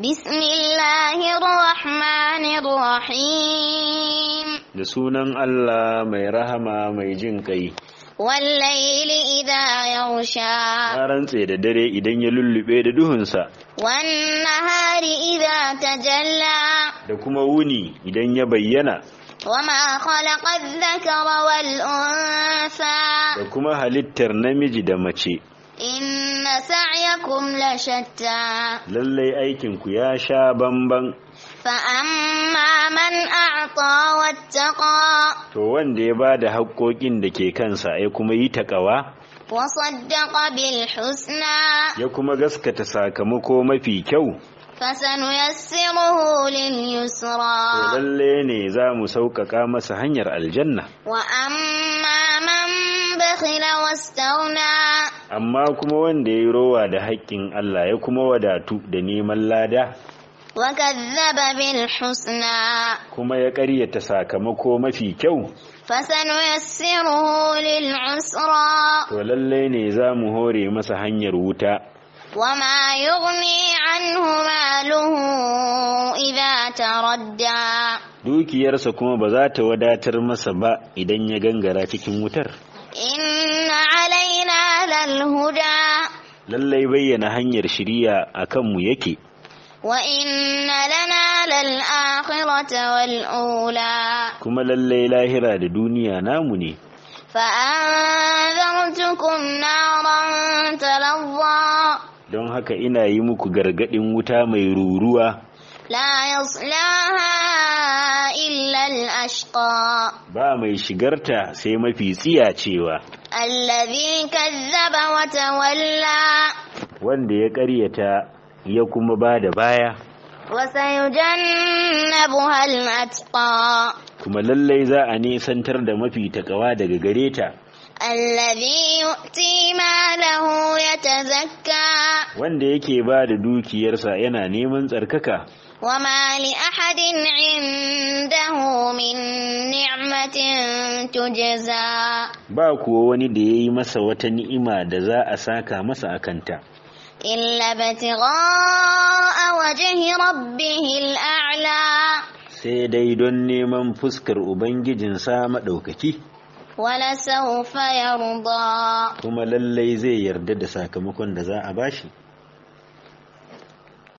بسم الله الرحمن الرحيم da sunan Allah mai rahama mai jin kai والليل إذا يغشى na rantse da dare idan ya lullube da duhunsa والنهار إذا تجلى da kuma wuni idan ya bayyana وما خلق الذكر والأنثى da kuma halittar namiji da mace إن سعيكم لشتى lallai aikinku ya sha bamban فأما من أعطى واتقى to wanda ya ba da haƙoƙin da ke kansa ya kuma yi taƙawa وصدق بالحسنى ya kuma gaskata sakamako mafi kyau فسنيسره لليسرى to lalle ne za mu sauƙaƙa masa hanyar aljanna وأما من بخل واستغنى amma kuma wanda ya yi rowa da haƙƙin Allah ya kuma wadatu da neman lada وكذب بالحسنى kuma ya ƙaryata sakamako mafi kyau فسنيسره للعسرى to lalle ne za mu hore masa hanyar wuta وما يغني عنه ماله إذا تردى dukiyarsa kuma ba za ta wadatar masa ba idan ya gangara cikin wutar إن علينا للهدى lallai bayyana hanyar shiriya a kanmu yake وإن لنا للآخرة والأولى kuma lallai lahira da duniya namu ne فأنذرتكم نارا تلظى don haka ina yi muku gargaɗin wuta mai ruruwa لا يصلاها إلا الأشقى ba mai shigarta sai mafi tsiyacewa الذي كذب وتولى wanda ya ƙaryata ya kuma ba da baya وسيجنبها الأتقى kuma lallai za a nesantar da mafi takawa daga gare ta الذي يؤتي ماله يتزكى wanda yake ba da dukiyarsa yana neman tsarkaka وما لأحد عنده من نعمة تجزى ba kuwa wani da ya yi masa wata ni'ima da za a saka masa a kanta إلا ابتغاء وجه ربه الأعلى sai dai don neman fuskar ubangijinsa maɗaukaki ولسوف يرضى kuma lallai zai yarda da sakamakon da za a bashi